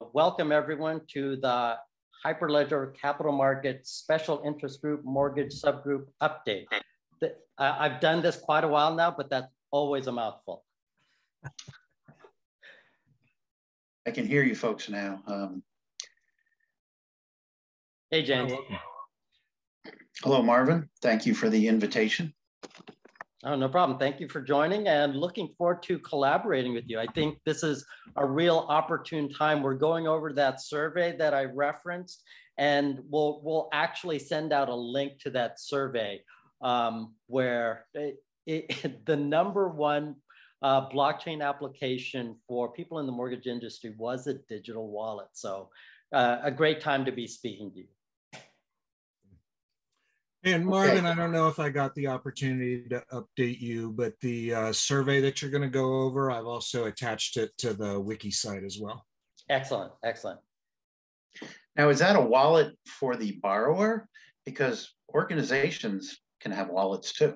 welcome everyone to the Hyperledger Capital Markets Special Interest Group Mortgage Subgroup Update. I've done this quite a while now, but that's always a mouthful. I can hear you folks now. Um, hey, James. Hello, Marvin. Thank you for the invitation. Oh, no problem. Thank you for joining and looking forward to collaborating with you. I think this is a real opportune time. We're going over that survey that I referenced, and we'll, we'll actually send out a link to that survey um, where it, it, the number one uh, blockchain application for people in the mortgage industry was a digital wallet. So uh, a great time to be speaking to you. And Marvin, okay. I don't know if I got the opportunity to update you, but the uh, survey that you're going to go over, I've also attached it to the wiki site as well. Excellent, excellent. Now, is that a wallet for the borrower? Because organizations can have wallets too.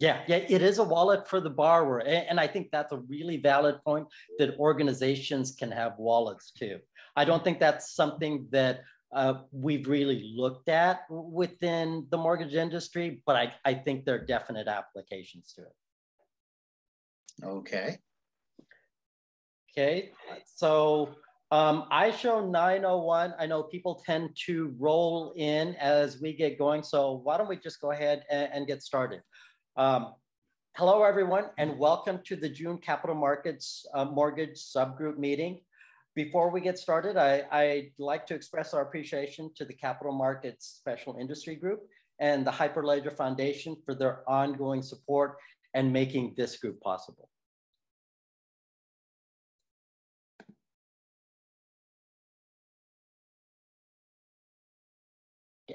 Yeah, yeah, it is a wallet for the borrower. And I think that's a really valid point that organizations can have wallets too. I don't think that's something that uh, we've really looked at within the mortgage industry, but I, I think there are definite applications to it. Okay. Okay, so um, I show 901. I know people tend to roll in as we get going, so why don't we just go ahead and, and get started. Um, hello, everyone, and welcome to the June Capital Markets uh, Mortgage Subgroup Meeting. Before we get started, I, I'd like to express our appreciation to the Capital Markets Special Industry Group and the Hyperledger Foundation for their ongoing support and making this group possible.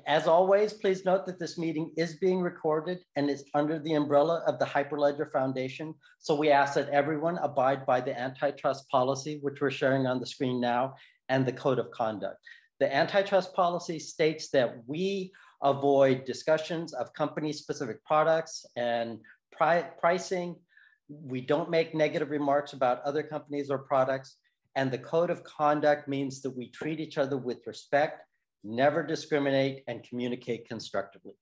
As always, please note that this meeting is being recorded and is under the umbrella of the Hyperledger Foundation. So we ask that everyone abide by the antitrust policy, which we're sharing on the screen now, and the code of conduct. The antitrust policy states that we avoid discussions of company-specific products and pri pricing. We don't make negative remarks about other companies or products. And the code of conduct means that we treat each other with respect never discriminate, and communicate constructively.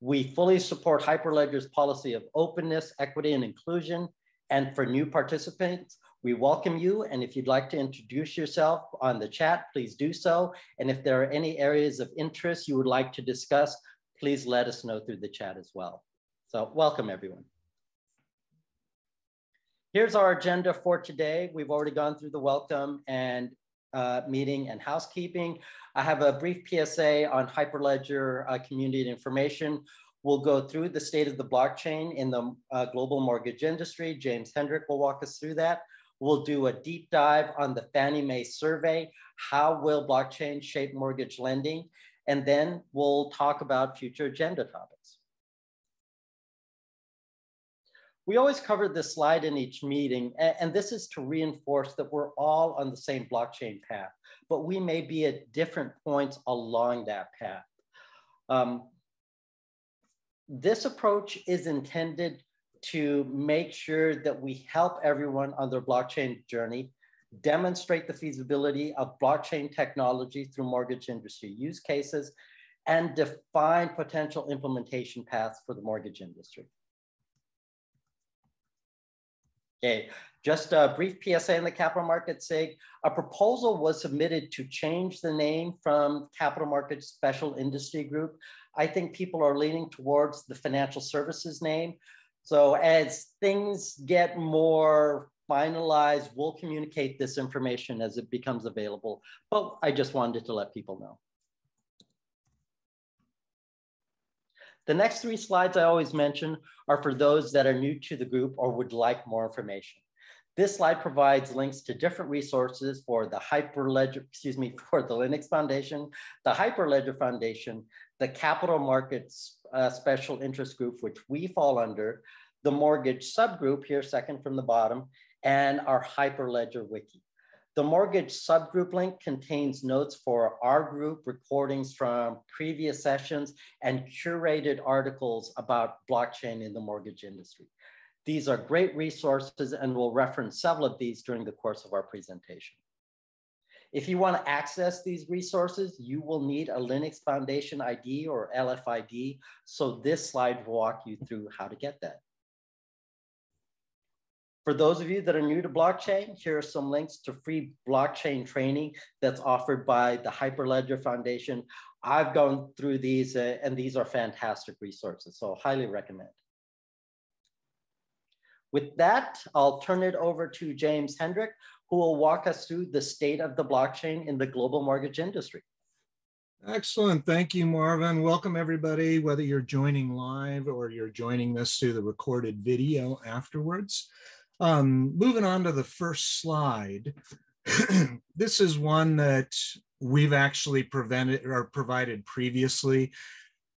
We fully support Hyperledger's policy of openness, equity, and inclusion. And for new participants, we welcome you. And if you'd like to introduce yourself on the chat, please do so. And if there are any areas of interest you would like to discuss, please let us know through the chat as well. So welcome everyone. Here's our agenda for today. We've already gone through the welcome and uh, meeting and housekeeping. I have a brief PSA on Hyperledger uh, community information. We'll go through the state of the blockchain in the uh, global mortgage industry. James Hendrick will walk us through that. We'll do a deep dive on the Fannie Mae survey. How will blockchain shape mortgage lending? And then we'll talk about future agenda topics. We always cover this slide in each meeting, and this is to reinforce that we're all on the same blockchain path, but we may be at different points along that path. Um, this approach is intended to make sure that we help everyone on their blockchain journey, demonstrate the feasibility of blockchain technology through mortgage industry use cases, and define potential implementation paths for the mortgage industry. Okay, just a brief PSA in the capital markets sake. A proposal was submitted to change the name from Capital Markets Special Industry Group. I think people are leaning towards the financial services name. So as things get more finalized, we'll communicate this information as it becomes available. But I just wanted to let people know. The next three slides I always mention are for those that are new to the group or would like more information. This slide provides links to different resources for the Hyperledger, excuse me, for the Linux Foundation, the Hyperledger Foundation, the Capital Markets uh, Special Interest Group, which we fall under, the mortgage subgroup here, second from the bottom, and our Hyperledger Wiki. The mortgage subgroup link contains notes for our group, recordings from previous sessions, and curated articles about blockchain in the mortgage industry. These are great resources and we'll reference several of these during the course of our presentation. If you want to access these resources, you will need a Linux Foundation ID or LFID. So this slide will walk you through how to get that. For those of you that are new to blockchain, here are some links to free blockchain training that's offered by the Hyperledger Foundation. I've gone through these uh, and these are fantastic resources, so highly recommend. With that, I'll turn it over to James Hendrick, who will walk us through the state of the blockchain in the global mortgage industry. Excellent. Thank you, Marvin. Welcome, everybody, whether you're joining live or you're joining this through the recorded video afterwards. Um, moving on to the first slide. this is one that we've actually prevented or provided previously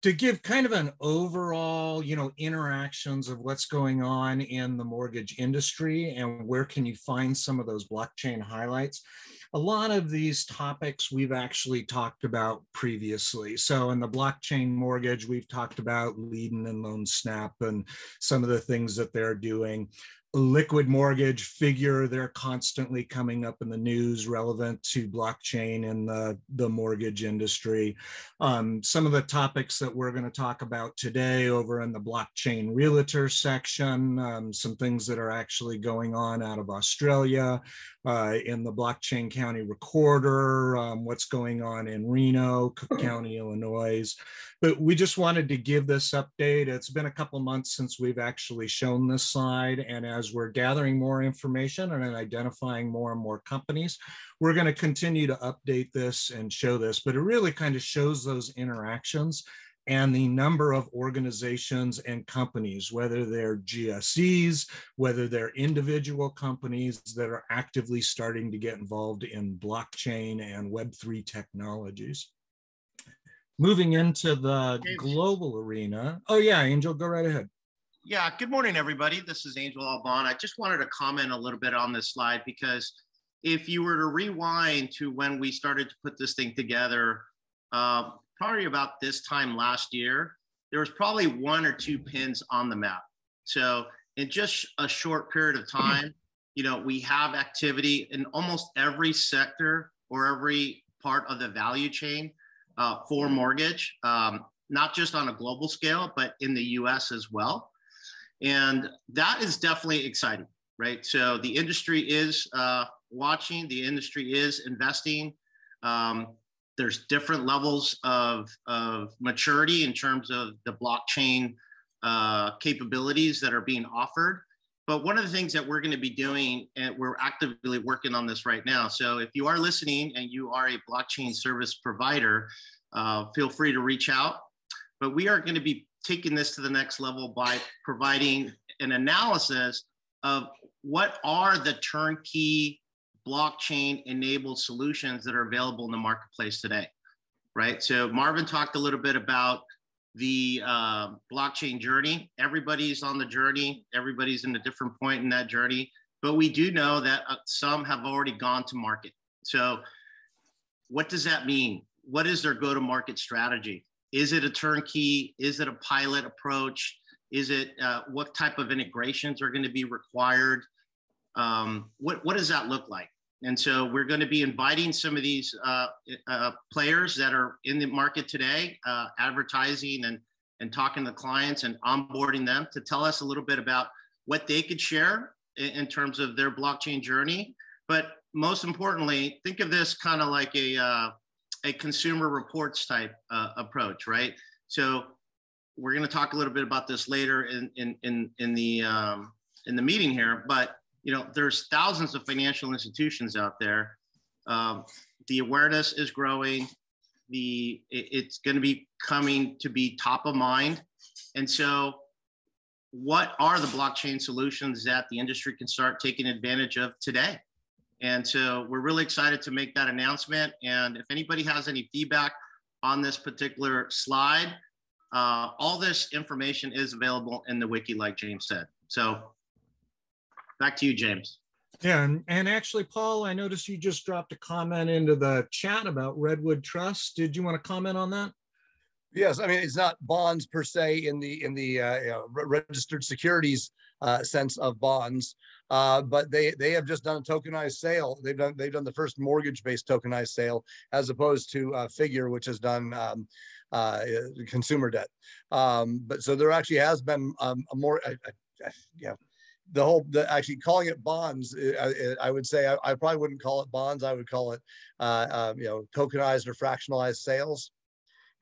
to give kind of an overall, you know, interactions of what's going on in the mortgage industry and where can you find some of those blockchain highlights. A lot of these topics we've actually talked about previously. So in the blockchain mortgage, we've talked about Ledn and LoanSnap and some of the things that they're doing liquid mortgage figure they're constantly coming up in the news relevant to blockchain and the, the mortgage industry. Um, some of the topics that we're going to talk about today over in the blockchain realtor section um, some things that are actually going on out of australia uh, in the blockchain county recorder um, what's going on in reno cook county illinois. But we just wanted to give this update. It's been a couple months since we've actually shown this slide and as as we're gathering more information and identifying more and more companies, we're going to continue to update this and show this, but it really kind of shows those interactions and the number of organizations and companies, whether they're GSEs, whether they're individual companies that are actively starting to get involved in blockchain and Web3 technologies. Moving into the global arena. Oh, yeah, Angel, go right ahead. Yeah, good morning, everybody. This is Angel Alban. I just wanted to comment a little bit on this slide because if you were to rewind to when we started to put this thing together, uh, probably about this time last year, there was probably one or two pins on the map. So in just a short period of time, you know, we have activity in almost every sector or every part of the value chain uh, for mortgage, um, not just on a global scale, but in the US as well. And that is definitely exciting, right? So the industry is uh, watching, the industry is investing. Um, there's different levels of, of maturity in terms of the blockchain uh, capabilities that are being offered. But one of the things that we're going to be doing, and we're actively working on this right now. So if you are listening and you are a blockchain service provider, uh, feel free to reach out. But we are going to be taking this to the next level by providing an analysis of what are the turnkey blockchain enabled solutions that are available in the marketplace today right so marvin talked a little bit about the uh, blockchain journey everybody's on the journey everybody's in a different point in that journey but we do know that uh, some have already gone to market so what does that mean what is their go to market strategy is it a turnkey? Is it a pilot approach? Is it uh, what type of integrations are going to be required? Um, what, what does that look like? And so we're going to be inviting some of these uh, uh, players that are in the market today, uh, advertising and, and talking to clients and onboarding them to tell us a little bit about what they could share in, in terms of their blockchain journey. But most importantly, think of this kind of like a, uh, a consumer reports type uh, approach, right? So we're going to talk a little bit about this later in in in, in the um, in the meeting here, but you know, there's thousands of financial institutions out there. Um, the awareness is growing. The it, it's going to be coming to be top of mind, and so what are the blockchain solutions that the industry can start taking advantage of today? And so we're really excited to make that announcement. And if anybody has any feedback on this particular slide, uh, all this information is available in the wiki, like James said. So back to you, James. Yeah, and, and actually, Paul, I noticed you just dropped a comment into the chat about Redwood Trust. Did you want to comment on that? Yes, I mean it's not bonds per se in the in the uh, you know, registered securities uh, sense of bonds. Uh, but they they have just done a tokenized sale. They've done they've done the first mortgage-based tokenized sale as opposed to uh, Figure, which has done um, uh, consumer debt. Um, but so there actually has been um, a more, yeah, the whole, the actually calling it bonds, I, I would say I, I, probably wouldn't call it bonds. I would call it, uh, uh, you know, tokenized or fractionalized sales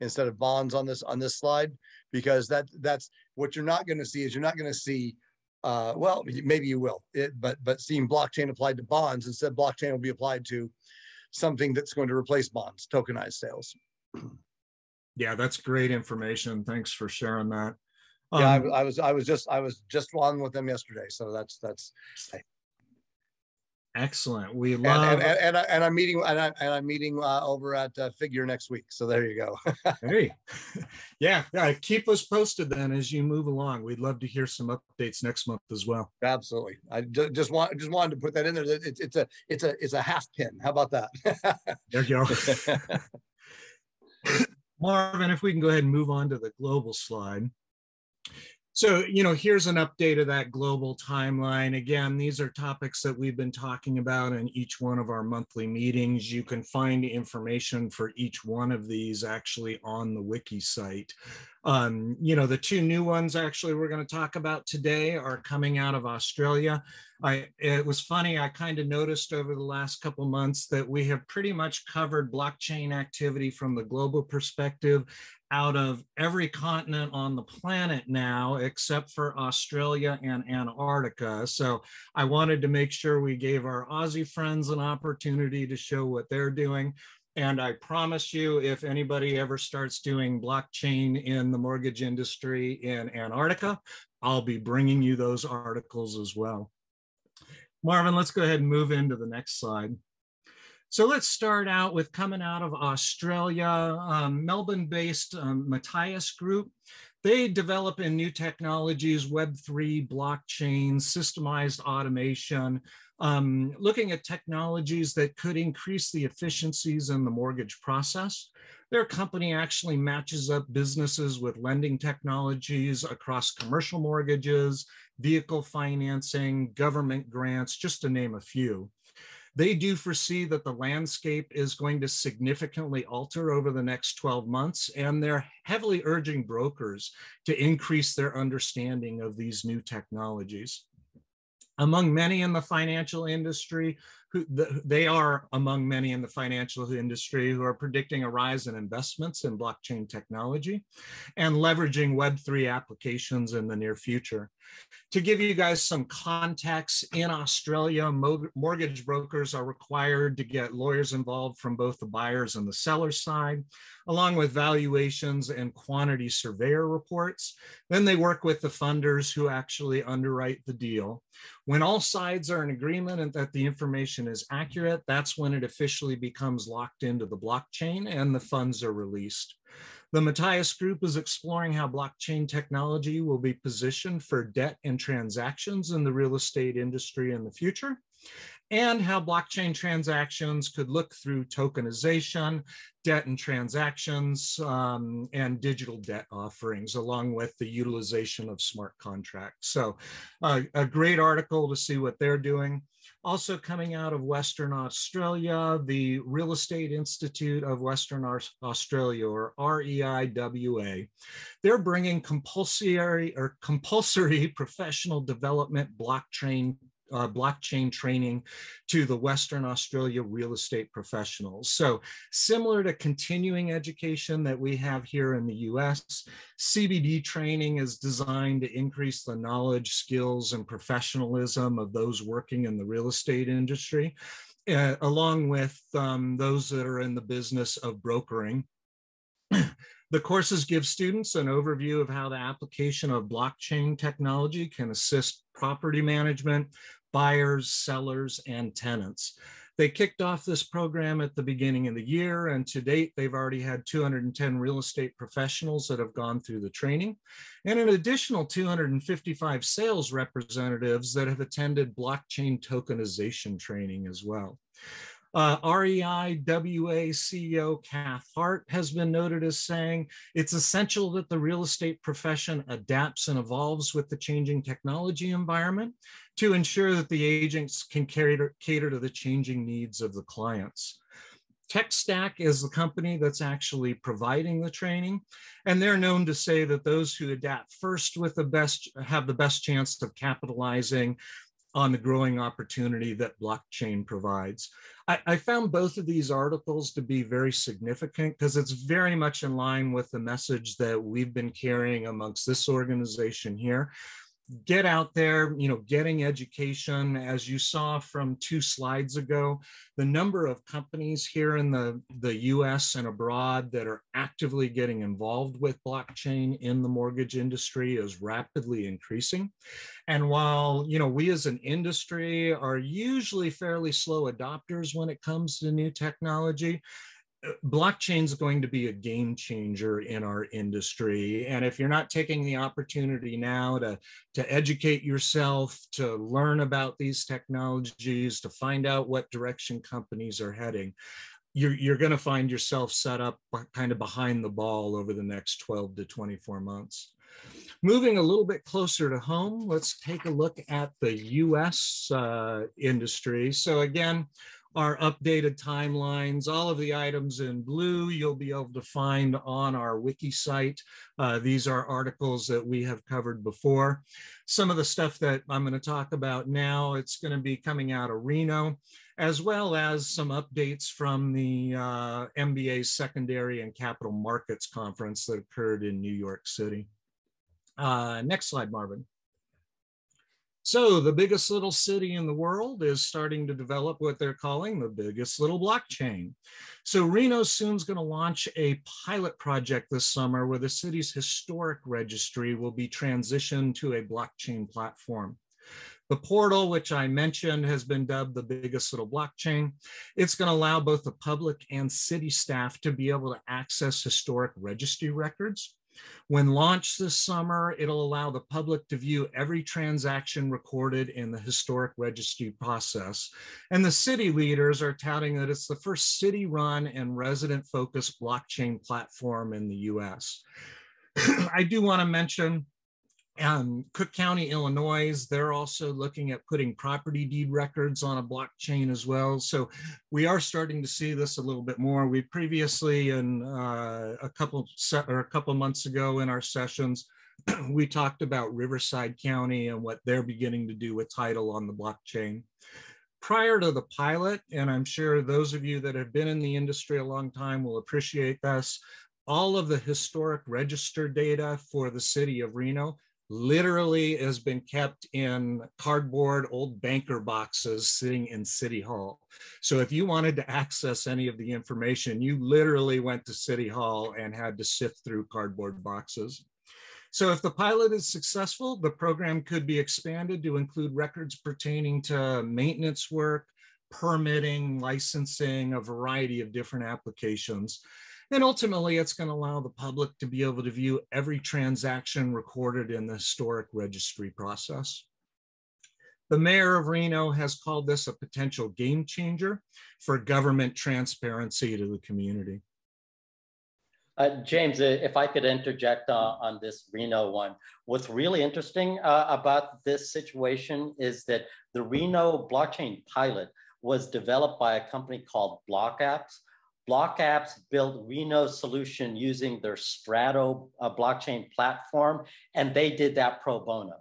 instead of bonds on this on this slide because that that's what you're not going to see is you're not going to see uh, well maybe you will it, but but seeing blockchain applied to bonds instead blockchain will be applied to something that's going to replace bonds tokenized sales yeah, that's great information. Thanks for sharing that. Um, yeah, I, um, I, was I was just I was just on with them yesterday, so that's that's. Excellent. We love and and, and, I, and I'm meeting and, I, and I'm meeting uh, over at uh, Figure next week. So there you go. hey, yeah, yeah. Keep us posted then as you move along. We'd love to hear some updates next month as well. Absolutely. I just, just want just wanted to put that in there. It's it's a it's a it's a half pin. How about that? there you go. Marvin, if we can go ahead and move on to the global slide. So, you know, here's an update of that global timeline. Again, these are topics that we've been talking about in each one of our monthly meetings. You can find information for each one of these actually on the wiki site. Um, you know, the two new ones actually we're going to talk about today are coming out of Australia. I, it was funny, I kind of noticed over the last couple months that we have pretty much covered blockchain activity from the global perspective out of every continent on the planet now, except for Australia and Antarctica. So I wanted to make sure we gave our Aussie friends an opportunity to show what they're doing. And I promise you, if anybody ever starts doing blockchain in the mortgage industry in Antarctica, I'll be bringing you those articles as well. Marvin, let's go ahead and move into the next slide. So let's start out with coming out of Australia, um, Melbourne-based um, Matthias Group. They develop in new technologies, Web3, blockchain, systemized automation, um, looking at technologies that could increase the efficiencies in the mortgage process. Their company actually matches up businesses with lending technologies across commercial mortgages, vehicle financing, government grants, just to name a few. They do foresee that the landscape is going to significantly alter over the next 12 months, and they're heavily urging brokers to increase their understanding of these new technologies. Among many in the financial industry, who the, they are among many in the financial industry who are predicting a rise in investments in blockchain technology and leveraging Web3 applications in the near future. To give you guys some context, in Australia, mortgage brokers are required to get lawyers involved from both the buyers and the seller side, along with valuations and quantity surveyor reports. Then they work with the funders who actually underwrite the deal. When all sides are in agreement and that the information is accurate, that's when it officially becomes locked into the blockchain and the funds are released. The Matthias Group is exploring how blockchain technology will be positioned for debt and transactions in the real estate industry in the future, and how blockchain transactions could look through tokenization, debt and transactions, um, and digital debt offerings, along with the utilization of smart contracts. So uh, a great article to see what they're doing. Also coming out of Western Australia, the Real Estate Institute of Western Australia, or REIWA. They're bringing compulsory or compulsory professional development blockchain uh, blockchain training to the Western Australia real estate professionals. So similar to continuing education that we have here in the US, CPD training is designed to increase the knowledge, skills, and professionalism of those working in the real estate industry, uh, along with um, those that are in the business of brokering. The courses give students an overview of how the application of blockchain technology can assist property management, buyers, sellers, and tenants. They kicked off this program at the beginning of the year, and to date, they've already had 210 real estate professionals that have gone through the training, and an additional 255 sales representatives that have attended blockchain tokenization training as well. Uh, REI WA CEO Cath Hart has been noted as saying it's essential that the real estate profession adapts and evolves with the changing technology environment to ensure that the agents can cater, cater to the changing needs of the clients. TechStack is the company that's actually providing the training, and they're known to say that those who adapt first with the best have the best chance of capitalizing on the growing opportunity that blockchain provides. I, I found both of these articles to be very significant because it's very much in line with the message that we've been carrying amongst this organization here get out there, you know, getting education. As you saw from two slides ago, the number of companies here in the, the US and abroad that are actively getting involved with blockchain in the mortgage industry is rapidly increasing. And while, you know, we as an industry are usually fairly slow adopters when it comes to new technology, blockchain is going to be a game changer in our industry and if you're not taking the opportunity now to to educate yourself to learn about these technologies to find out what direction companies are heading you're, you're going to find yourself set up kind of behind the ball over the next 12 to 24 months Moving a little bit closer to home, let's take a look at the US uh, industry. So again, our updated timelines. All of the items in blue you'll be able to find on our wiki site. Uh, these are articles that we have covered before. Some of the stuff that I'm going to talk about now, it's going to be coming out of Reno, as well as some updates from the uh, MBA Secondary and Capital Markets Conference that occurred in New York City. Uh, next slide, Marvin. So the biggest little city in the world is starting to develop what they're calling the biggest little blockchain. So Reno soon is going to launch a pilot project this summer where the city's historic registry will be transitioned to a blockchain platform. The portal, which I mentioned, has been dubbed the biggest little blockchain. It's going to allow both the public and city staff to be able to access historic registry records when launched this summer, it'll allow the public to view every transaction recorded in the historic registry process. And the city leaders are touting that it's the first city run and resident focused blockchain platform in the US. I do want to mention um, Cook County, Illinois, they're also looking at putting property deed records on a blockchain as well. So we are starting to see this a little bit more. We previously, in uh, a couple or a couple months ago in our sessions, we talked about Riverside County and what they're beginning to do with title on the blockchain. Prior to the pilot, and I'm sure those of you that have been in the industry a long time will appreciate this, all of the historic register data for the city of Reno literally has been kept in cardboard old banker boxes sitting in City Hall. So if you wanted to access any of the information, you literally went to City Hall and had to sift through cardboard boxes. So if the pilot is successful, the program could be expanded to include records pertaining to maintenance work, permitting, licensing, a variety of different applications. And ultimately, it's going to allow the public to be able to view every transaction recorded in the historic registry process. The mayor of Reno has called this a potential game changer for government transparency to the community. Uh, James, if I could interject uh, on this Reno one. What's really interesting uh, about this situation is that the Reno blockchain pilot was developed by a company called Block BlockApps, BlockApps built Reno's solution using their Strato uh, blockchain platform, and they did that pro bono.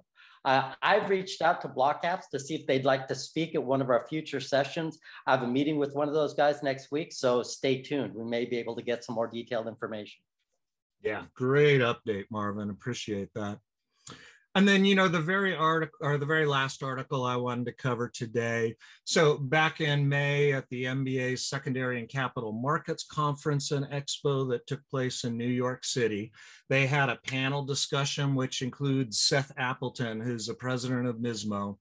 Uh, I've reached out to BlockApps to see if they'd like to speak at one of our future sessions. I have a meeting with one of those guys next week, so stay tuned. We may be able to get some more detailed information. Yeah, great update, Marvin. Appreciate that. And then, you know, the very article or the very last article I wanted to cover today. So back in May at the MBA Secondary and Capital Markets Conference and Expo that took place in New York City, they had a panel discussion, which includes Seth Appleton, who's the president of MISMO,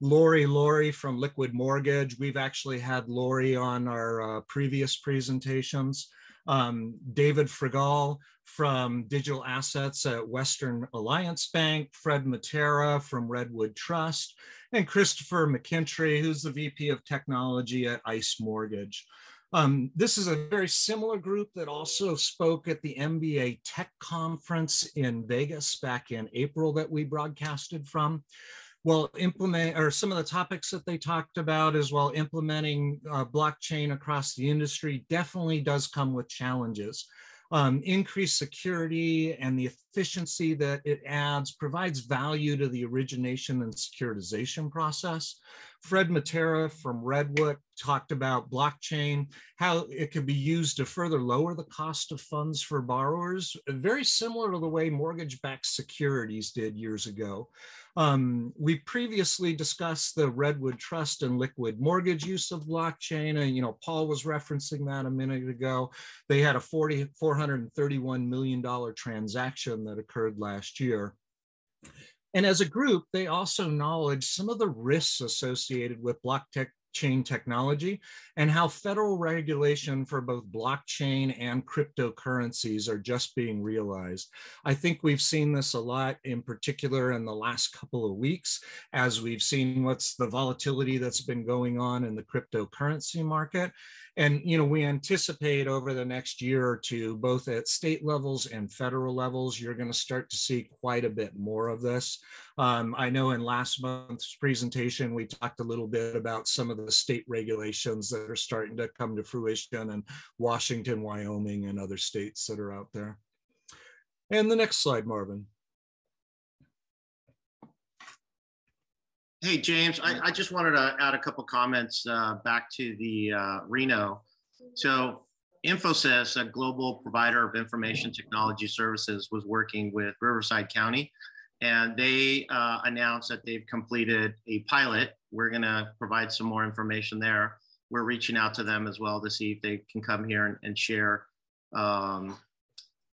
Lori Lori from Liquid Mortgage. We've actually had Lori on our uh, previous presentations. Um, David Fregal from Digital Assets at Western Alliance Bank, Fred Matera from Redwood Trust, and Christopher McKintry, who's the VP of Technology at ICE Mortgage. Um, this is a very similar group that also spoke at the MBA Tech Conference in Vegas back in April that we broadcasted from. Well, implement or some of the topics that they talked about as well implementing uh, blockchain across the industry definitely does come with challenges um, increased security and the efficiency that it adds provides value to the origination and securitization process. Fred Matera from Redwood talked about blockchain, how it could be used to further lower the cost of funds for borrowers, very similar to the way mortgage-backed securities did years ago. Um, we previously discussed the Redwood Trust and Liquid Mortgage use of blockchain. And, you know, Paul was referencing that a minute ago. They had a 40, $431 million transaction that occurred last year. And as a group, they also acknowledge some of the risks associated with blockchain blockchain technology and how federal regulation for both blockchain and cryptocurrencies are just being realized. I think we've seen this a lot in particular in the last couple of weeks as we've seen what's the volatility that's been going on in the cryptocurrency market. And, you know, we anticipate over the next year or two, both at state levels and federal levels, you're going to start to see quite a bit more of this. Um, I know in last month's presentation, we talked a little bit about some of the state regulations that are starting to come to fruition in Washington, Wyoming, and other states that are out there. And the next slide, Marvin. Hey, James, I, I, just wanted to add a couple comments uh, back to the uh, Reno. So Infosys, a global provider of information technology services, was working with Riverside County, and they uh, announced that they've completed a pilot. We're going to provide some more information there. We're reaching out to them as well to see if they can come here and, and share um,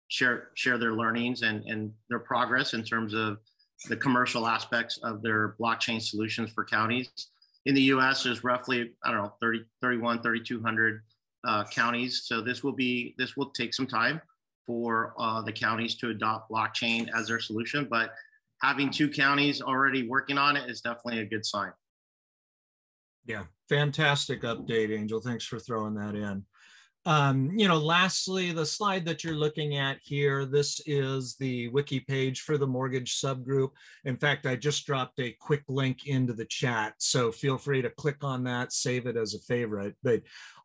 share share their learnings and, and their progress in terms of the commercial aspects of their blockchain solutions for counties. In the US, there's roughly, I don't know, 30, 31, 3,200 uh, counties. So this will be, this will take some time for uh, the counties to adopt blockchain as their solution, but having two counties already working on it is definitely a good sign. Yeah, fantastic update, Angel. Thanks for throwing that in. Um, you know, lastly, the slide that you're looking at here, this is the wiki page for the mortgage subgroup. In fact, I just dropped a quick link into the chat, so feel free to click on that, save it as a favorite. But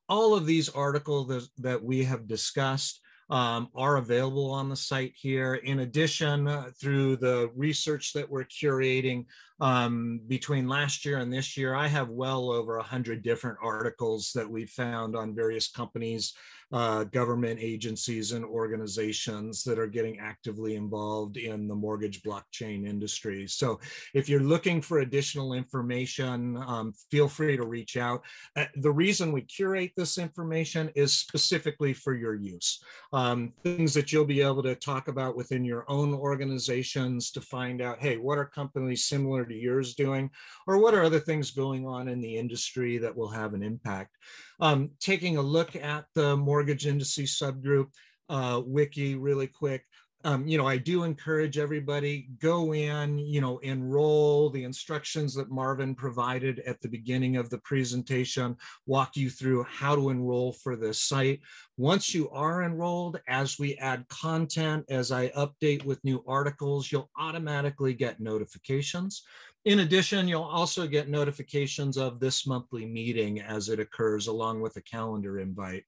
all of these articles that, that we have discussed um, are available on the site here. In addition, uh, through the research that we're curating um, between last year and this year, I have well over 100 different articles that we found on various companies uh, government agencies and organizations that are getting actively involved in the mortgage blockchain industry. So if you're looking for additional information, um, feel free to reach out. Uh, the reason we curate this information is specifically for your use. Um, things that you'll be able to talk about within your own organizations to find out, hey, what are companies similar to yours doing? Or what are other things going on in the industry that will have an impact? Um, taking a look at the mortgage industry subgroup uh, wiki really quick. Um, you know, I do encourage everybody go in, you know, enroll the instructions that Marvin provided at the beginning of the presentation, walk you through how to enroll for this site. Once you are enrolled, as we add content, as I update with new articles, you'll automatically get notifications. In addition, you'll also get notifications of this monthly meeting as it occurs along with a calendar invite.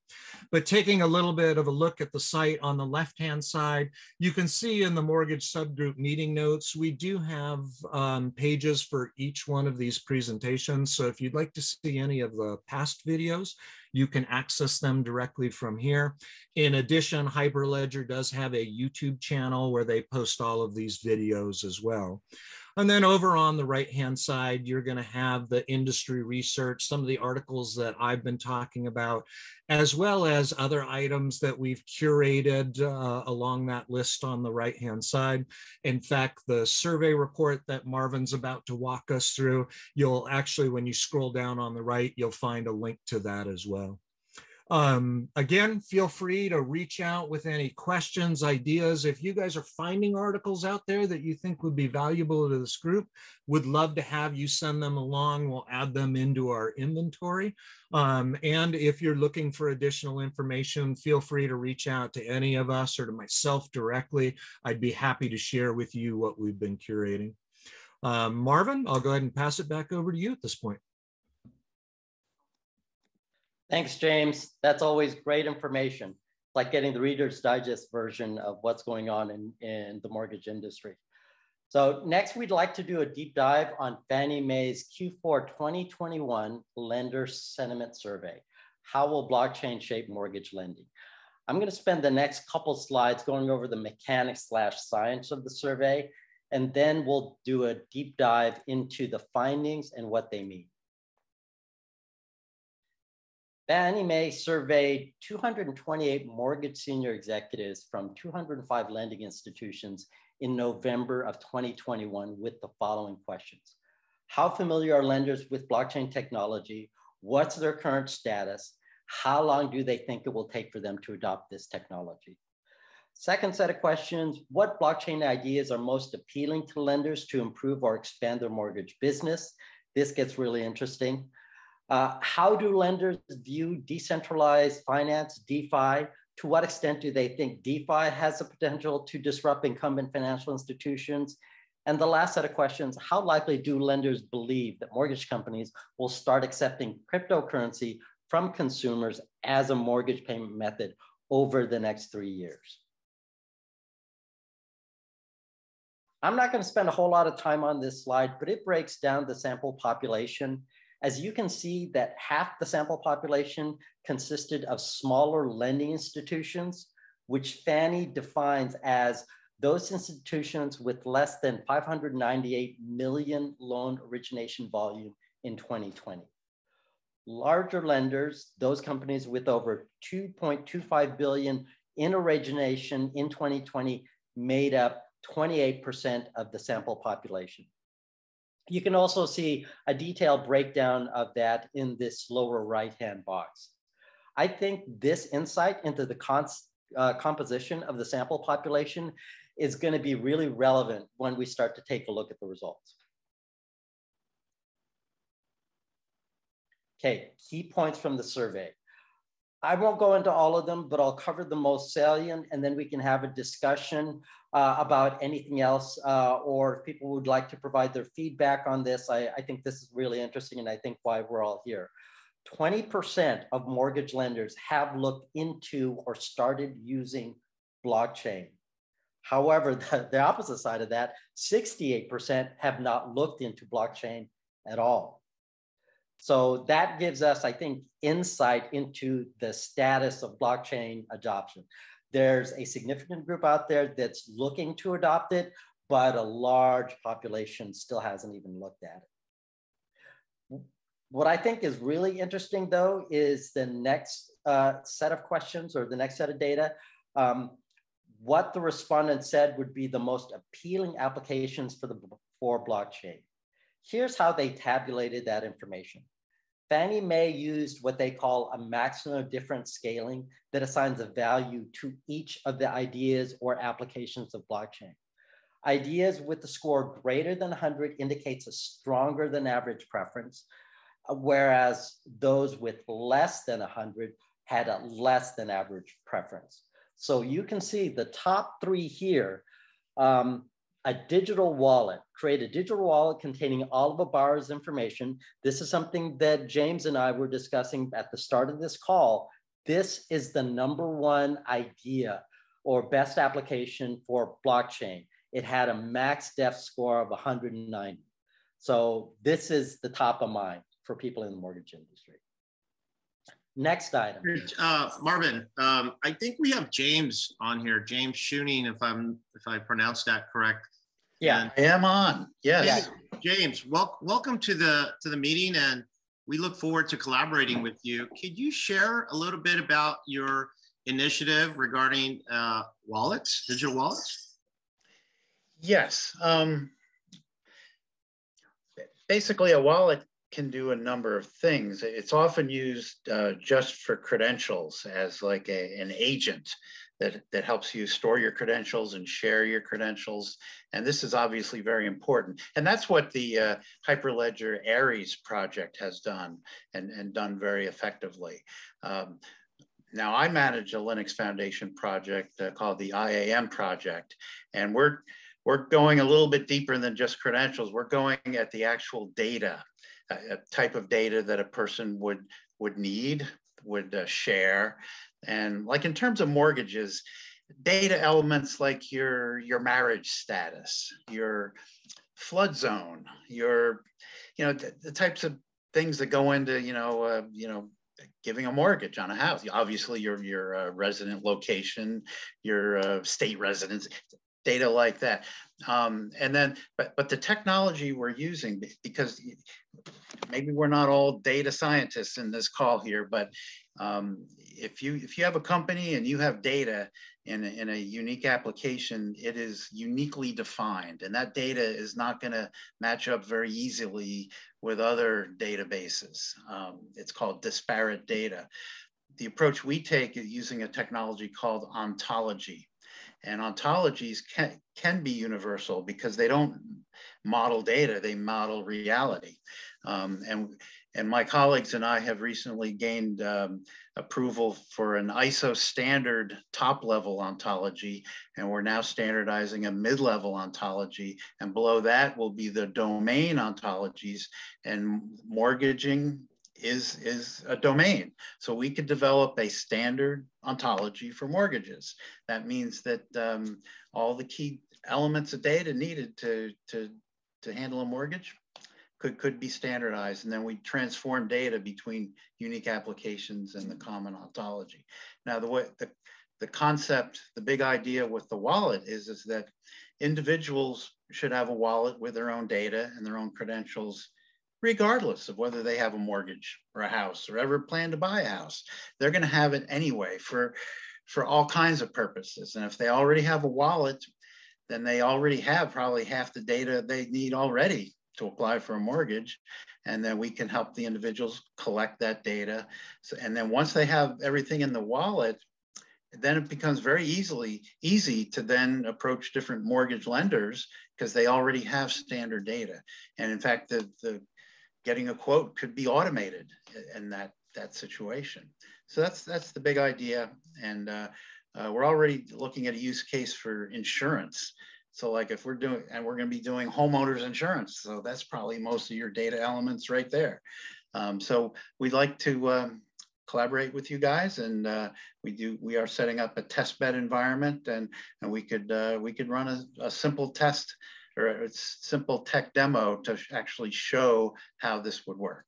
But taking a little bit of a look at the site on the left-hand side, you can see in the mortgage subgroup meeting notes, we do have um, pages for each one of these presentations. So if you'd like to see any of the past videos, you can access them directly from here. In addition, Hyperledger does have a YouTube channel where they post all of these videos as well. And then over on the right-hand side, you're going to have the industry research, some of the articles that I've been talking about, as well as other items that we've curated uh, along that list on the right-hand side. In fact, the survey report that Marvin's about to walk us through, you'll actually, when you scroll down on the right, you'll find a link to that as well. Um, again, feel free to reach out with any questions, ideas. If you guys are finding articles out there that you think would be valuable to this group, would love to have you send them along. We'll add them into our inventory. Um, and if you're looking for additional information, feel free to reach out to any of us or to myself directly. I'd be happy to share with you what we've been curating. Um, Marvin, I'll go ahead and pass it back over to you at this point. Thanks, James. That's always great information. It's like getting the Reader's Digest version of what's going on in, in the mortgage industry. So next, we'd like to do a deep dive on Fannie Mae's Q4 2021 Lender Sentiment Survey. How will blockchain shape mortgage lending? I'm going to spend the next couple slides going over the mechanics slash science of the survey, and then we'll do a deep dive into the findings and what they mean. Fannie surveyed 228 mortgage senior executives from 205 lending institutions in November of 2021 with the following questions. How familiar are lenders with blockchain technology? What's their current status? How long do they think it will take for them to adopt this technology? Second set of questions, what blockchain ideas are most appealing to lenders to improve or expand their mortgage business? This gets really interesting. Uh, how do lenders view decentralized finance, DeFi? To what extent do they think DeFi has the potential to disrupt incumbent financial institutions? And the last set of questions, how likely do lenders believe that mortgage companies will start accepting cryptocurrency from consumers as a mortgage payment method over the next three years? I'm not gonna spend a whole lot of time on this slide, but it breaks down the sample population as you can see that half the sample population consisted of smaller lending institutions, which Fannie defines as those institutions with less than 598 million loan origination volume in 2020. Larger lenders, those companies with over 2.25 billion in origination in 2020 made up 28% of the sample population. You can also see a detailed breakdown of that in this lower right-hand box. I think this insight into the uh, composition of the sample population is gonna be really relevant when we start to take a look at the results. Okay, key points from the survey. I won't go into all of them, but I'll cover the most salient and then we can have a discussion uh, about anything else uh, or if people would like to provide their feedback on this. I, I think this is really interesting and I think why we're all here. 20% of mortgage lenders have looked into or started using blockchain. However, the, the opposite side of that, 68% have not looked into blockchain at all. So that gives us, I think, insight into the status of blockchain adoption. There's a significant group out there that's looking to adopt it, but a large population still hasn't even looked at it. What I think is really interesting, though, is the next uh, set of questions or the next set of data. Um, what the respondents said would be the most appealing applications for the for blockchain. Here's how they tabulated that information. Fannie Mae used what they call a maximum difference scaling that assigns a value to each of the ideas or applications of blockchain. Ideas with the score greater than 100 indicates a stronger than average preference, whereas those with less than 100 had a less than average preference. So you can see the top three here um, a digital wallet, create a digital wallet containing all of a borrower's information. This is something that James and I were discussing at the start of this call. This is the number one idea or best application for blockchain. It had a MaxDiff score of 190. So this is the top of mind for people in the mortgage industry. Next item. Uh, Marvin, um, I think we have James on here, James Shuning, if I'm if I pronounced that correct. Yeah, I am on. Yes. James, wel- welcome to the to the meeting, and we look forward to collaborating with you. Could you share a little bit about your initiative regarding uh, wallets, digital wallets? Yes. Um, basically, a wallet can do a number of things. It's often used uh, just for credentials as like a, an agent that, that helps you store your credentials and share your credentials. And this is obviously very important. And that's what the uh, Hyperledger Aries project has done and, and done very effectively. Um, now I manage a Linux Foundation project uh, called the IAM project, and we're we're going a little bit deeper than just credentials. We're going at the actual data, a, a type of data that a person would would need, would uh, share, and like in terms of mortgages, data elements like your your marriage status, your flood zone, your you know the, the types of things that go into you know uh, you know giving a mortgage on a house. Obviously, your your uh, resident location, your uh, state residence, data like that. Um, and then, but but the technology we're using because maybe we're not all data scientists in this call here, but um, if you if you have a company and you have data in a, in a unique application, it is uniquely defined, and that data is not going to match up very easily with other databases. Um, it's called disparate data. The approach we take is using a technology called ontology. And ontologies can, can be universal because they don't model data, they model reality. Um, and, and my colleagues and I have recently gained um, approval for an ISO standard top level ontology, and we're now standardizing a mid level ontology. And below that will be the domain ontologies, and mortgaging is, is a domain. So we could develop a standard ontology for mortgages. That means that um, all the key elements of data needed to, to, to handle a mortgage could, could be standardized. And then we transform data between unique applications and the common ontology. Now, the way the, the concept, the big idea with the wallet is, is that individuals should have a wallet with their own data and their own credentials, regardless of whether they have a mortgage or a house or ever plan to buy a house. They're going to have it anyway for, for all kinds of purposes. And if they already have a wallet, then they already have probably half the data they need already to apply for a mortgage and then we can help the individuals collect that data. So, and then once they have everything in the wallet then it becomes very easily easy to then approach different mortgage lenders because they already have standard data. And in fact the, the getting a quote could be automated in that that situation. So that's that's the big idea. And uh, uh, we're already looking at a use case for insurance so like if we're doing, and we're gonna be doing homeowners insurance, so that's probably most of your data elements right there. Um, so we'd like to um, collaborate with you guys and uh, we do, we are setting up a test bed environment and, and we could, uh, we could run a, a simple test or a simple tech demo to actually show how this would work.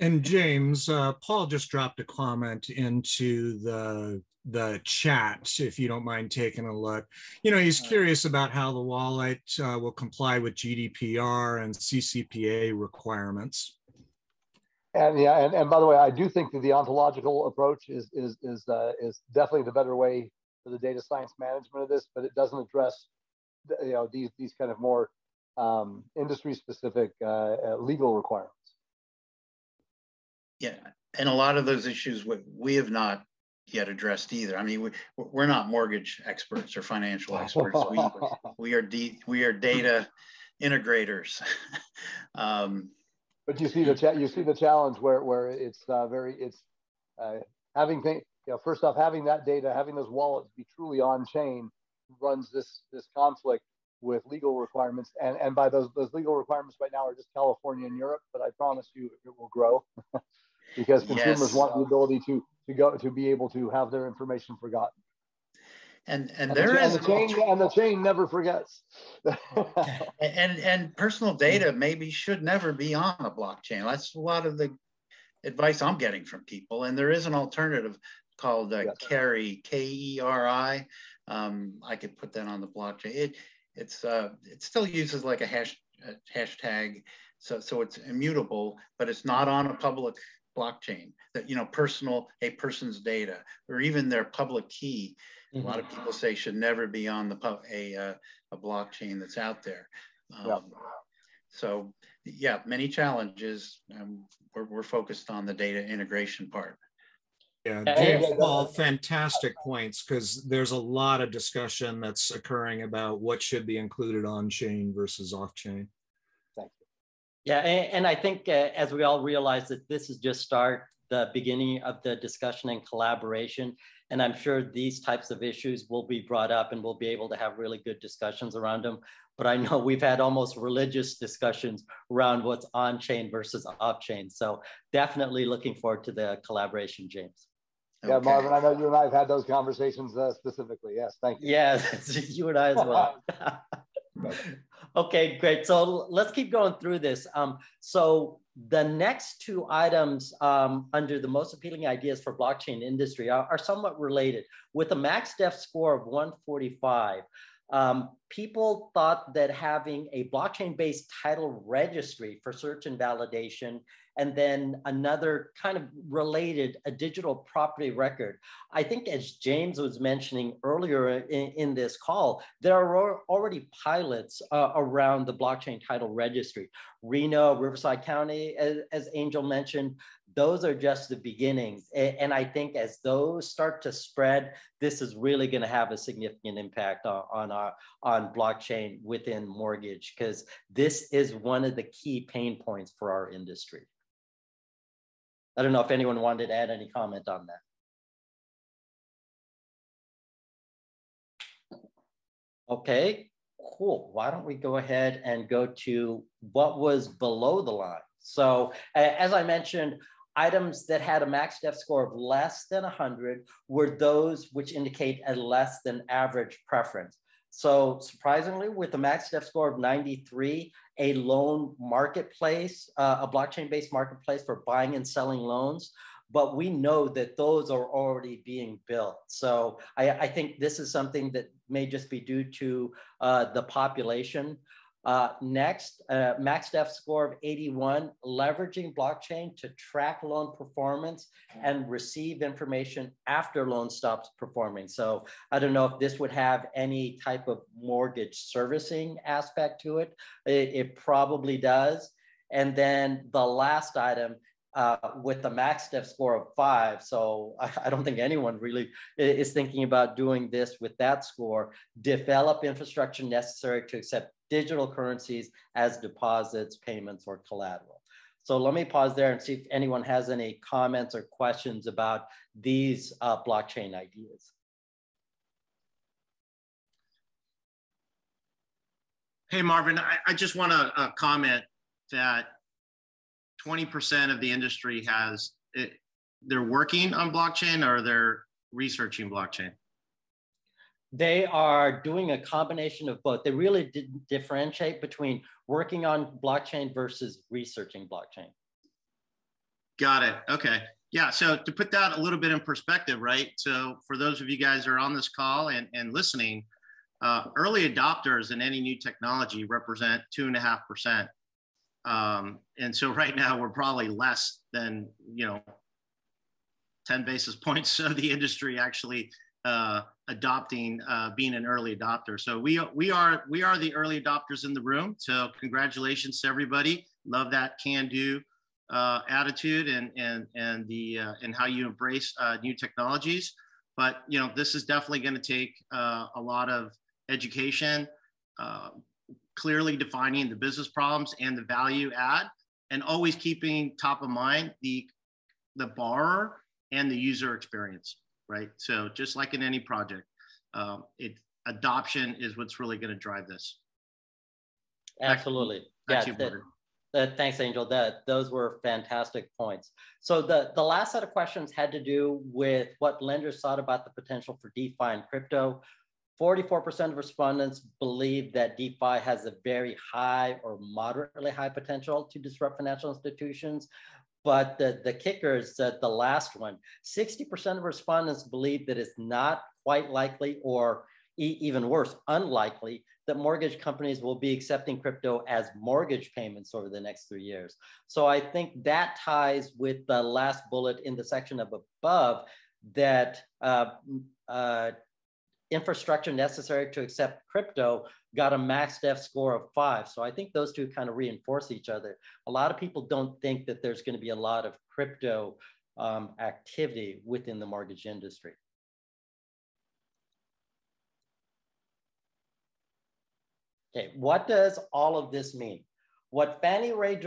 And James, uh, Paul just dropped a comment into the the chat, if you don't mind taking a look. You know, he's curious about how the wallet uh, will comply with GDPR and CCPA requirements. And yeah, and, and by the way, I do think that the ontological approach is is is uh, is definitely the better way for the data science management of this, but it doesn't address you know these these kind of more um, industry specific uh, uh, legal requirements. Yeah, and a lot of those issues we, we have not yet addressed either. I mean, we, we're not mortgage experts or financial experts. We, we are de- we are data integrators. um, but you see the cha- you see the challenge where where it's uh, very it's uh, having things. You know, first off, having that data, having those wallets be truly on chain, runs this this conflict with legal requirements. And and by those those legal requirements right now are just California and Europe, but I promise you it will grow. because consumers yes. want the ability to to go to be able to have their information forgotten. And and, and there the, is and the chain and the chain never forgets. and and personal data maybe should never be on a blockchain. That's a lot of the advice I'm getting from people. And there is an alternative called uh, yes. Keri K E R I. Um, I could put that on the blockchain. It it's uh, it still uses like a hash a hashtag, so so it's immutable, but it's not on a public blockchain that you know personal a person's data or even their public key mm-hmm. a lot of mm-hmm. people say should never be on the a uh, a blockchain that's out there um, yeah. so yeah, many challenges. Um, we're, we're focused on the data integration part. Yeah, Hey, James Paul, fantastic points because there's a lot of discussion that's occurring about what should be included on chain versus off chain. Thank you. Yeah, and, and I think uh, as we all realize that this is just start the beginning of the discussion and collaboration. And I'm sure these types of issues will be brought up and we'll be able to have really good discussions around them. But I know we've had almost religious discussions around what's on chain versus off chain. So definitely looking forward to the collaboration, James. Yeah, Marvin, I know you and I have had those conversations uh, specifically. Yes, thank you. Yeah, you and I as well. okay, great. So let's keep going through this. Um, so the next two items um, under the most appealing ideas for blockchain industry are, are somewhat related. With a MaxDiff score of 145, um, people thought that having a blockchain-based title registry for search and validation, and then another kind of related, a digital property record. I think as James was mentioning earlier in, in this call, there are already pilots uh, around the blockchain title registry. Reno, Riverside County, as, as Angel mentioned, those are just the beginnings. And, I think as those start to spread, this is really going to have a significant impact on, on our on blockchain within mortgage because this is one of the key pain points for our industry. I don't know if anyone wanted to add any comment on that. Okay, cool. Why don't we go ahead and go to what was below the line? So as I mentioned, items that had a MaxDiff score of less than 100 were those which indicate a less than average preference. So surprisingly, with a MaxDiff score of 93, a loan marketplace, uh, a blockchain-based marketplace for buying and selling loans, but we know that those are already being built. So I, I think this is something that may just be due to uh, the population. Uh, next, uh, MaxDiff score of 81, leveraging blockchain to track loan performance and receive information after loan stops performing. So I don't know if this would have any type of mortgage servicing aspect to it. It, it probably does. And then the last item uh, with the MaxDiff score of five. So I, I, don't think anyone really is thinking about doing this with that score. Develop infrastructure necessary to accept digital currencies as deposits, payments, or collateral. So let me pause there and see if anyone has any comments or questions about these uh, blockchain ideas. Hey, Marvin, I, I just want to uh, comment that 20% of the industry has it, they're working on blockchain or they're researching blockchain? They are doing a combination of both. They really didn't differentiate between working on blockchain versus researching blockchain. Got it. Okay. Yeah. So to put that a little bit in perspective, right? So for those of you guys who are on this call and, and listening, uh, early adopters in any new technology represent two and a half percent um, and so right now we're probably less than, you know, 10 basis points of the industry actually uh, adopting, uh, being an early adopter. So we, we are, we are the early adopters in the room. So congratulations to everybody. Love that can do uh, attitude and, and, and the, uh, and how you embrace uh, new technologies. But, you know, this is definitely going to take uh, a lot of education, clearly defining the business problems and the value add and always keeping top of mind the the borrower and the user experience right? So just like in any project um, it adoption is what's really going to drive this. Absolutely. Back yeah uh, thanks angel. That those were fantastic points. So the the last set of questions had to do with what lenders thought about the potential for defi and crypto. 44% of respondents believe that DeFi has a very high or moderately high potential to disrupt financial institutions. But the, the kicker is the last one 60% of respondents believe that it's not quite likely, or e even worse, unlikely, that mortgage companies will be accepting crypto as mortgage payments over the next three years. So I think that ties with the last bullet in the section of above that uh, uh, infrastructure necessary to accept crypto got a MaxDiff score of five. So I think those two kind of reinforce each other. A lot of people don't think that there's going to be a lot of crypto um, activity within the mortgage industry. Okay, what does all of this mean? What Fannie Mae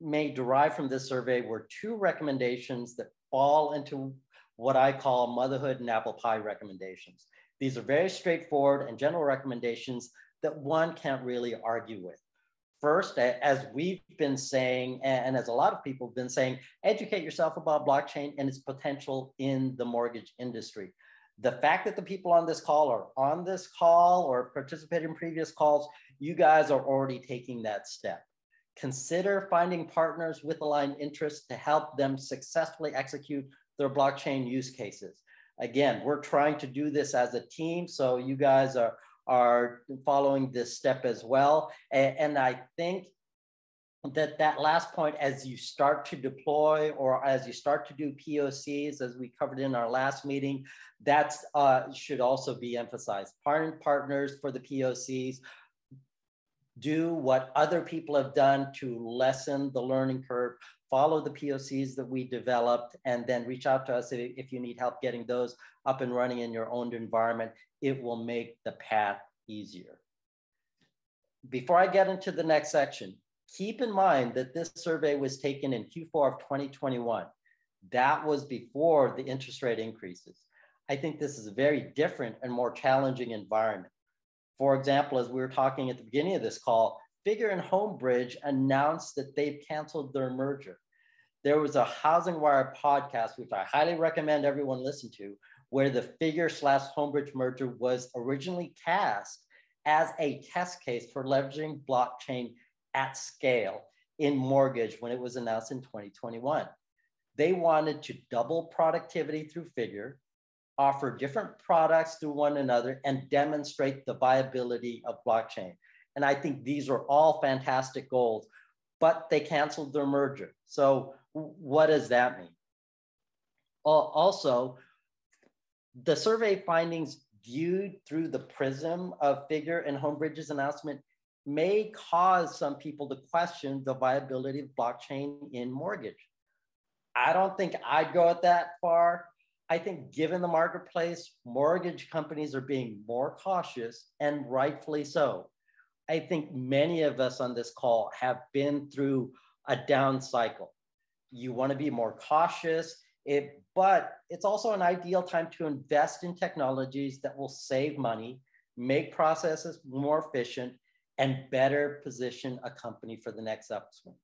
may derive from this survey were two recommendations that fall into what I call motherhood and apple pie recommendations. These are very straightforward and general recommendations that one can't really argue with. First, as we've been saying, and as a lot of people have been saying, educate yourself about blockchain and its potential in the mortgage industry. The fact that the people on this call are on this call or participate in previous calls, you guys are already taking that step. Consider finding partners with aligned interests to help them successfully execute their blockchain use cases. Again, we're trying to do this as a team, so you guys are, are following this step as well. And, and I think that that last point, as you start to deploy or as you start to do POCs, as we covered in our last meeting, that uh, should also be emphasized. Find partners for the POCs, do what other people have done to lessen the learning curve, follow the POCs that we developed, and then reach out to us if, if you need help getting those up and running in your own environment. It will make the path easier. Before I get into the next section, keep in mind that this survey was taken in Q4 of 2021. That was before the interest rate increases. I think this is a very different and more challenging environment. For example, as we were talking at the beginning of this call, Figure and Homebridge announced that they've canceled their merger. There was a Housing Wire podcast, which I highly recommend everyone listen to, where the Figure slash Homebridge merger was originally cast as a test case for leveraging blockchain at scale in mortgage when it was announced in 2021. They wanted to double productivity through Figure, offer different products to one another and demonstrate the viability of blockchain. And I think these are all fantastic goals, but they canceled their merger. So what does that mean? Also, the survey findings viewed through the prism of Figure and Homebridge's announcement may cause some people to question the viability of blockchain in mortgage. I don't think I'd go at that far, I think given the marketplace, mortgage companies are being more cautious and rightfully so. I think many of us on this call have been through a down cycle. You want to be more cautious, it, but it's also an ideal time to invest in technologies that will save money, make processes more efficient, and better position a company for the next upswing.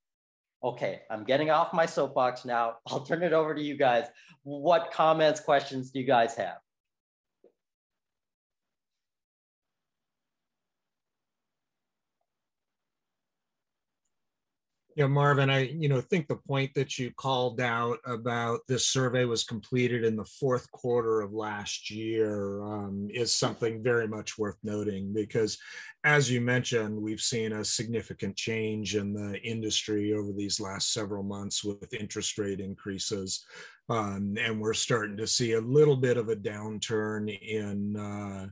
Okay, I'm getting off my soapbox now. I'll turn it over to you guys. What comments, questions do you guys have? Yeah, Marvin, I you know think the point that you called out about this survey was completed in the fourth quarter of last year um, is something very much worth noting because, as you mentioned, we've seen a significant change in the industry over these last several months with interest rate increases, um, and we're starting to see a little bit of a downturn in. Uh,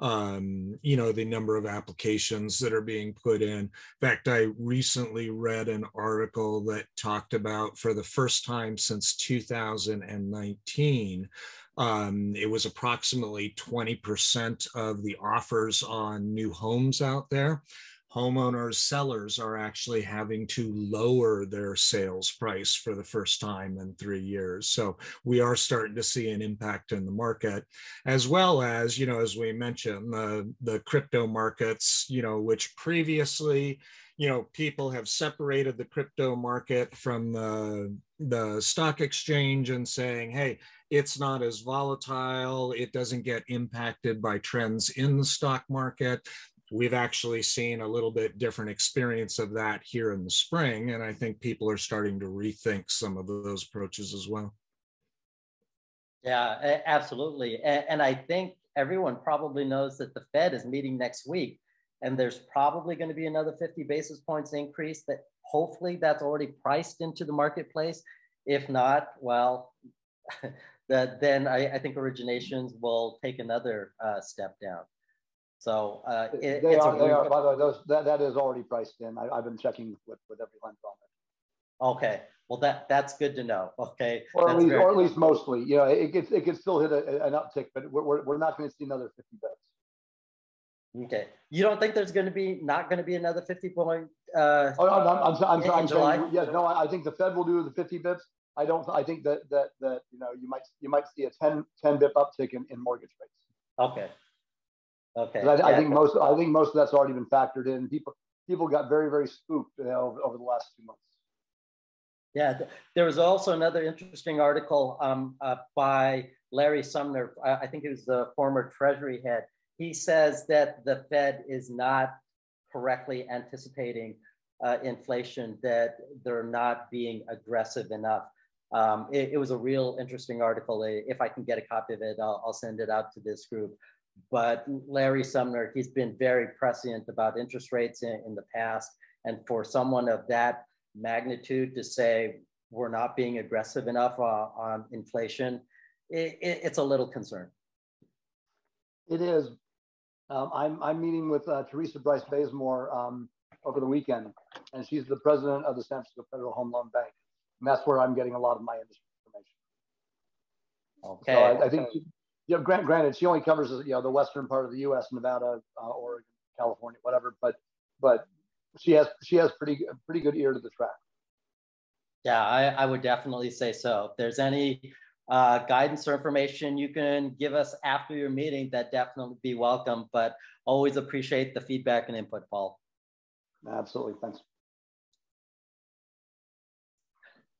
um, you know, the number of applications that are being put in. In fact, I recently read an article that talked about for the first time since 2019, um, it was approximately 20% of the offers on new homes out there homeowners, sellers are actually having to lower their sales price for the first time in three years. So we are starting to see an impact in the market, as well as, you know, as we mentioned, the, the crypto markets, you know, which previously, you know, people have separated the crypto market from the, the stock exchange and saying, hey, it's not as volatile. It doesn't get impacted by trends in the stock market we've actually seen a little bit different experience of that here in the spring. And I think people are starting to rethink some of those approaches as well. Yeah, absolutely. And, I think everyone probably knows that the Fed is meeting next week, and there's probably going to be another 50 basis points increase that hopefully that's already priced into the marketplace. If not, well, that then I, I think originations will take another uh, step down. So uh, it, They it's are, they are, by the way, those, that, that is already priced in. I, I've been checking with, with every lender on it. okay. Well, that that's good to know. Okay, Or at least, or at least mostly, you know, it gets, it could still hit a, an uptick, but we're, we're, we're not gonna see another fifty bips. Okay, you don't think there's going to be not going to be another fifty point? Uh, Oh, no, I'm, I'm, I'm, In- I'm in saying, yes, no, I, I think the Fed will do the fifty bips. I don't, I think that, that, that, you know, you might, you might see a 10 10 bip uptick in, in mortgage rates. okay. Okay. I, I think most, I think most of that's already been factored in. People, people got very, very spooked you know, over, over the last two months. Yeah, there was also another interesting article um, uh, by Larry Summers. I, I think he was the former Treasury head. He says that the Fed is not correctly anticipating uh, inflation, that they're not being aggressive enough. Um, it, it was a real interesting article. If I can get a copy of it, I'll, I'll send it out to this group. But Larry Summers, he's been very prescient about interest rates in, in the past. And for someone of that magnitude to say we're not being aggressive enough uh, on inflation, it, it, it's a little concern. It is. Um, I'm, I'm meeting with uh, Teresa Bryce Bazemore um, over the weekend, and she's the president of the San Francisco Federal Home Loan Bank. And that's where I'm getting a lot of my industry information. Okay. So I, I think, she, you know, grant, granted, she only covers you know the western part of the U.S., Nevada, uh, Oregon, California, whatever. But but she has she has pretty pretty good ear to the track. Yeah, I, I would definitely say so. If there's any uh, guidance or information you can give us after your meeting, that definitely be welcome. But always appreciate the feedback and input, Paul. Absolutely, thanks.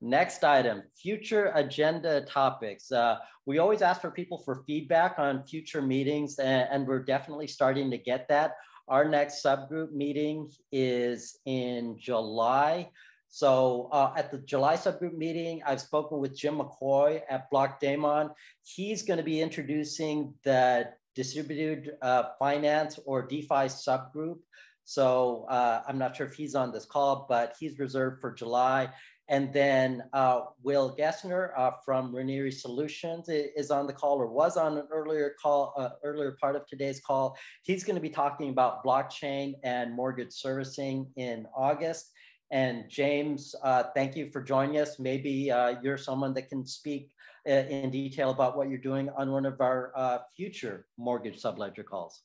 Next item, future agenda topics. Uh, we always ask for people for feedback on future meetings, and, and we're definitely starting to get that. Our next subgroup meeting is in July. So uh, at the July subgroup meeting, I've spoken with Jim McCoy at Blockdaemon. He's going to be introducing the distributed uh, finance or DeFi subgroup. So uh, I'm not sure if he's on this call, but he's reserved for July. And then uh, Will Gessner uh, from Ranieri Solutions is on the call or was on an earlier call, uh, earlier part of today's call. He's going to be talking about blockchain and mortgage servicing in August. And James, uh, thank you for joining us. Maybe uh, you're someone that can speak uh, in detail about what you're doing on one of our future mortgage subledger calls.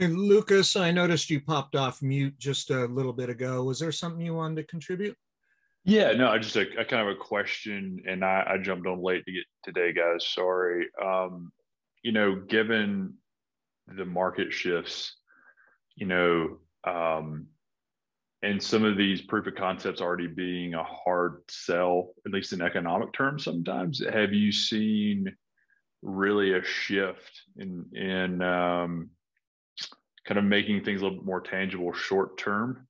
And Lucas, I noticed you popped off mute just a little bit ago. Was there something you wanted to contribute? Yeah, no, I just a, a kind of a question, and I, I jumped on late to get today, guys. Sorry. Um, you know, given the market shifts, you know, um, and some of these proof of concepts already being a hard sell, at least in economic terms, sometimes, have you seen really a shift in in um, kind of making things a little bit more tangible short term?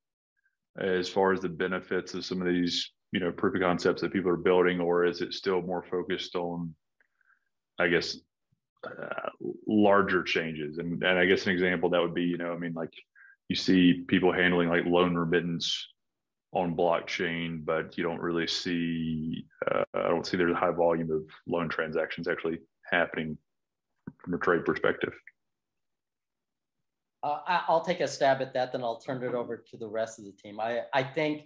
as far as the benefits of some of these you know proof of concepts that people are building or is it still more focused on i guess uh, larger changes and, and i guess an example that would be you know i mean like you see people handling like loan remittance on blockchain but you don't really see uh, i don't see there's a high volume of loan transactions actually happening from a trade perspective Uh, I, I'll take a stab at that, then I'll turn it over to the rest of the team. I, I think,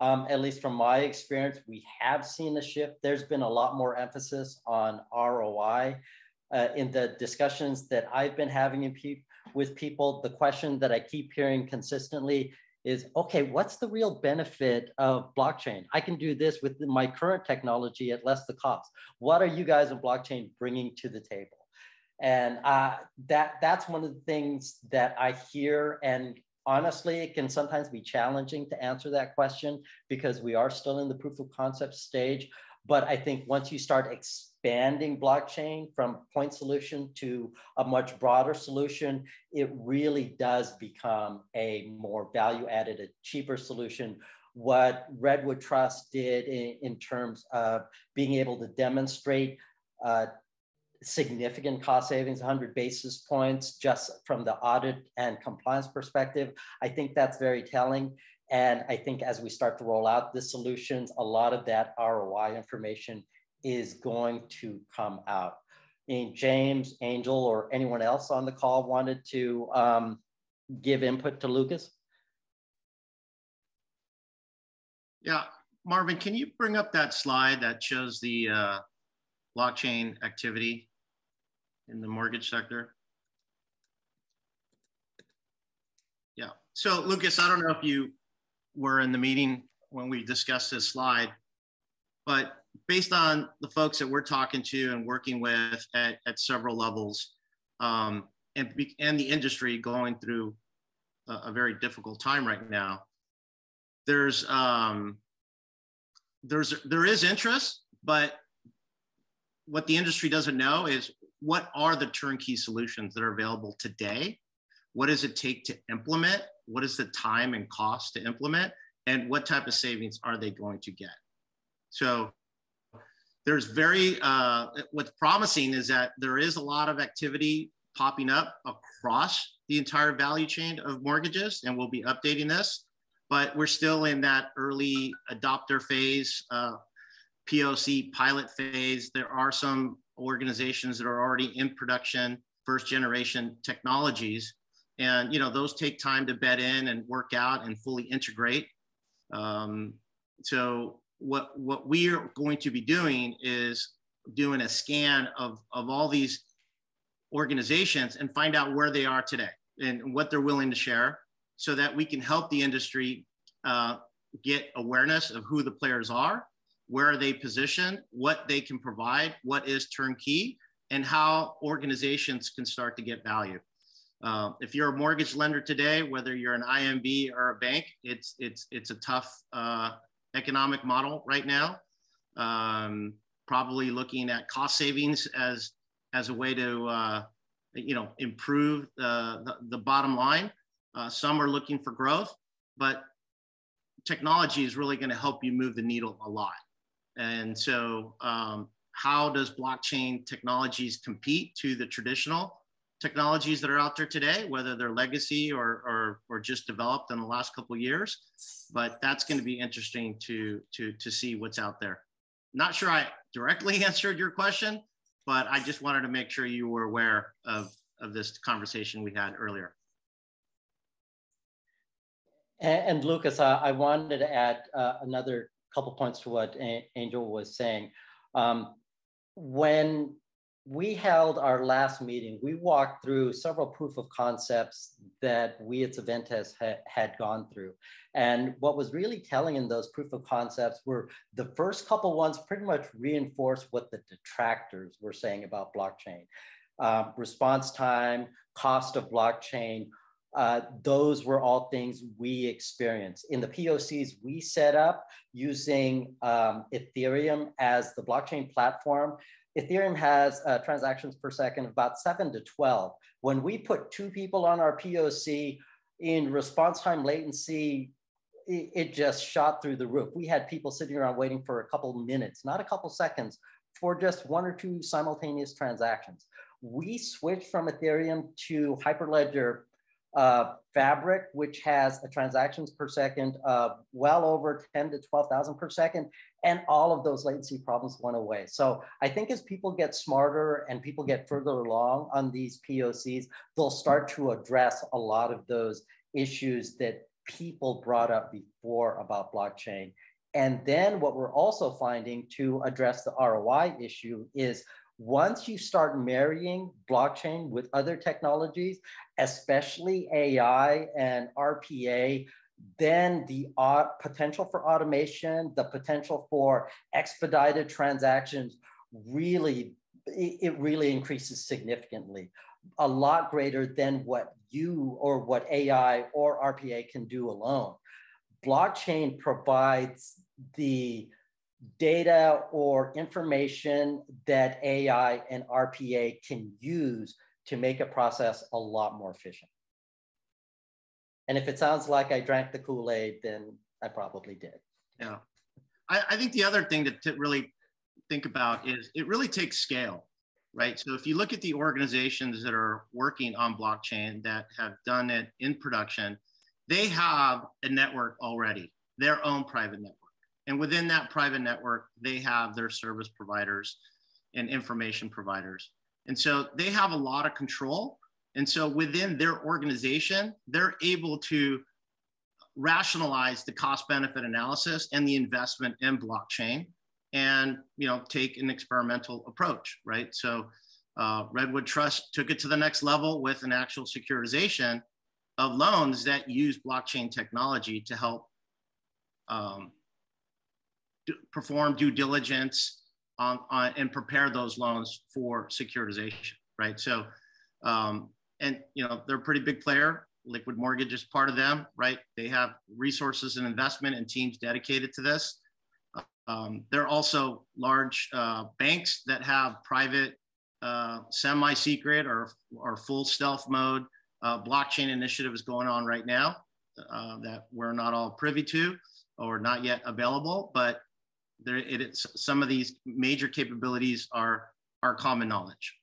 um, at least from my experience, we have seen a shift. There's been a lot more emphasis on ROI. Uh, in the discussions that I've been having in pe- with people, the question that I keep hearing consistently is, okay, what's the real benefit of blockchain? I can do this with my current technology at less the cost. What are you guys in blockchain bringing to the table? And uh, that that's one of the things that I hear. And honestly, it can sometimes be challenging to answer that question because we are still in the proof of concept stage. But I think once you start expanding blockchain from point solution to a much broader solution, it really does become a more value added, a cheaper solution what Redwood Trust did in, in terms of being able to demonstrate uh, significant cost savings, 100 basis points just from the audit and compliance perspective. I think that's very telling. And I think as we start to roll out the solutions, a lot of that ROI information is going to come out. And James, Angel, or anyone else on the call wanted to um, give input to Lucas? Yeah, Marvin, can you bring up that slide that shows the uh, blockchain activity in the mortgage sector? Yeah. So Lucas, I don't know if you were in the meeting when we discussed this slide, but based on the folks that we're talking to and working with at, at several levels, um, and, and the industry going through a, a very difficult time right now, there's um, there's there is interest, but what the industry doesn't know is what are the turnkey solutions that are available today? What does it take to implement? What is the time and cost to implement? And what type of savings are they going to get? So there's very, uh, what's promising is that there is a lot of activity popping up across the entire value chain of mortgages, and we'll be updating this. But we're still in that early adopter phase, uh, POC pilot phase. There are some organizations that are already in production, first generation technologies. And you know those take time to bed in and work out and fully integrate. Um, so what what we are going to be doing is doing a scan of of all these organizations and find out where they are today and what they're willing to share so that we can help the industry uh, get awareness of who the players are where are they positioned what they can provide what is turnkey and how organizations can start to get value uh, if you're a mortgage lender today whether you're an imb or a bank it's it's it's a tough uh, economic model right now. Um, probably looking at cost savings as as a way to uh, you know improve the, the, the bottom line. Uh, some are looking for growth, but technology is really going to help you move the needle a lot. And so, um, how does blockchain technologies compete to the traditional technologies that are out there today, whether they're legacy or, or, or just developed in the last couple years. But that's going to be interesting to, to, to see what's out there. Not sure I directly answered your question, but I just wanted to make sure you were aware of, of this conversation we had earlier. And, Lucas, uh, I wanted to add uh, another couple points to what A Angel was saying. Um, when we held our last meeting, we walked through several proof of concepts that we at Saventes ha had gone through. And what was really telling in those proof of concepts were the first couple ones pretty much reinforced what the detractors were saying about blockchain. Uh, response time, cost of blockchain, uh, those were all things we experienced. In the POCs we set up using um, Ethereum as the blockchain platform, Ethereum has uh, transactions per second about seven to 12. When we put two people on our POC in response time latency, it, it just shot through the roof. We had people sitting around waiting for a couple minutes, not a couple seconds, for just one or two simultaneous transactions. We switched from Ethereum to Hyperledger uh, Fabric, which has a transactions per second of well over 10 to 12,000 per second, and all of those latency problems went away. So I think as people get smarter and people get further along on these POCs, they'll start to address a lot of those issues that people brought up before about blockchain. And then what we're also finding to address the ROI issue is once you start marrying blockchain with other technologies, especially AI and RPA, then the uh, potential for automation, the potential for expedited transactions really, it really increases significantly. A lot greater than what you or what AI or RPA can do alone. Blockchain provides the data or information that AI and RPA can use to make a process a lot more efficient. And if it sounds like I drank the Kool Aid, then I probably did. Yeah. I, I think the other thing to, to really think about is it really takes scale, right? So if you look at the organizations that are working on blockchain that have done it in production, they have a network already, their own private network. And within that private network, they have their service providers and information providers. And so they have a lot of control. And so within their organization, they're able to rationalize the cost benefit analysis and the investment in blockchain and you know take an experimental approach right so uh, redwood trust took it to the next level with an actual securitization of loans that use blockchain technology to help um, perform due diligence on, on, and prepare those loans for securitization right so um, and you know they're a pretty big player Liquid Mortgage is part of them, right? They have resources and investment and teams dedicated to this. Um, there are also large uh, banks that have private, uh, semi-secret or, or full stealth mode uh, blockchain initiatives going on right now uh, that we're not all privy to or not yet available, but there, it's, some of these major capabilities are, are common knowledge.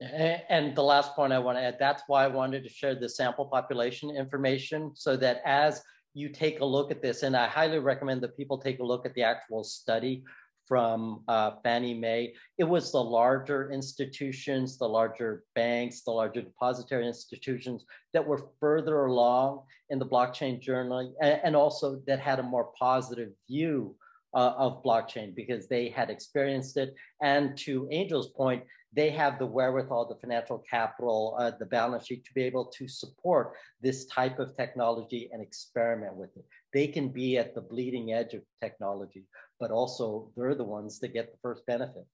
And the last point I want to add, that's why I wanted to share the sample population information so that as you take a look at this, and I highly recommend that people take a look at the actual study from uh, Fannie Mae. It was the larger institutions, the larger banks, the larger depository institutions that were further along in the blockchain journey and, and also that had a more positive view uh, of blockchain because they had experienced it. And to Angel's point, they have the wherewithal, the financial capital, uh, the balance sheet to be able to support this type of technology and experiment with it. They can be at the bleeding edge of technology, but also they're the ones that get the first benefit.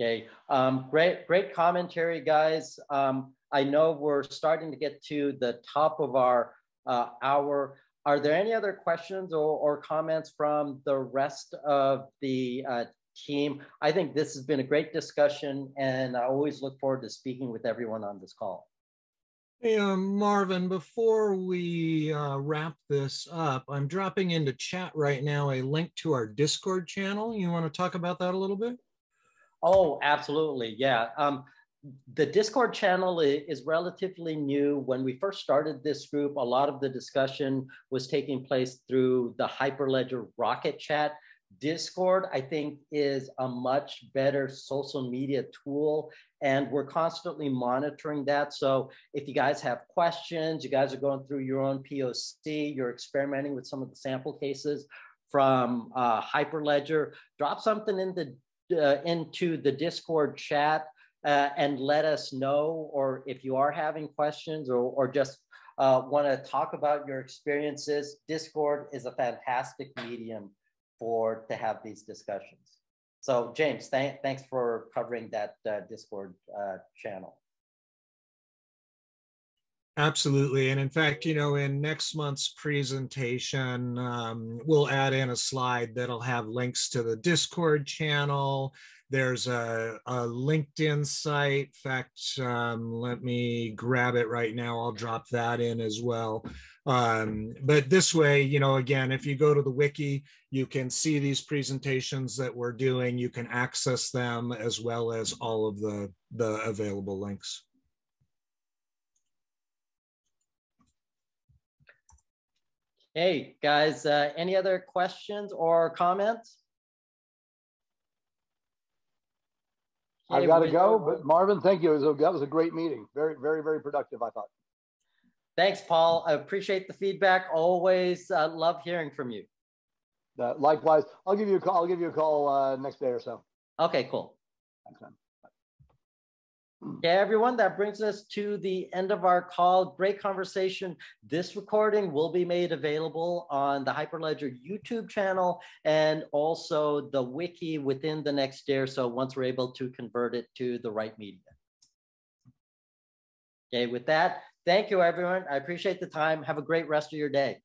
Okay, um, great, great commentary, guys. Um, I know we're starting to get to the top of our uh, hour. Are there any other questions or, or comments from the rest of the uh, team? I think this has been a great discussion and I always look forward to speaking with everyone on this call. Hey, um, Marvin, before we uh, wrap this up, I'm dropping into chat right now a link to our Discord channel. You want to talk about that a little bit? Oh, absolutely. Yeah. Um, the Discord channel is relatively new. When we first started this group, a lot of the discussion was taking place through the Hyperledger Rocket Chat. Discord, I think, is a much better social media tool, and we're constantly monitoring that. So, if you guys have questions, you guys are going through your own POC, you're experimenting with some of the sample cases from uh, Hyperledger, drop something in the uh, into the Discord chat uh, and let us know, or if you are having questions or, or just uh, want to talk about your experiences, Discord is a fantastic medium for to have these discussions. So James, th thanks for covering that uh, Discord uh, channel. Absolutely. And in fact, you know, in next month's presentation, um, we'll add in a slide that'll have links to the Discord channel, there's a, a LinkedIn site. In fact, um, let me grab it right now. I'll drop that in as well. Um, but this way, you know, again, if you go to the wiki, you can see these presentations that we're doing. You can access them as well as all of the, the available links. Hey, guys, uh, any other questions or comments? I've got to go, but Marvin, thank you. Was a, that was a great meeting. Very, very, very productive, I thought. Thanks, Paul. I appreciate the feedback. Always uh, love hearing from you. Uh, likewise, I'll give you a call. I'll give you a call uh, next day or so. Okay, cool. Thanks, man. Okay, everyone, that brings us to the end of our call. Great conversation. This recording will be made available on the Hyperledger YouTube channel and also the wiki within the next day or So once we're able to convert it to the right media. Okay, with that, thank you, everyone. I appreciate the time. Have a great rest of your day.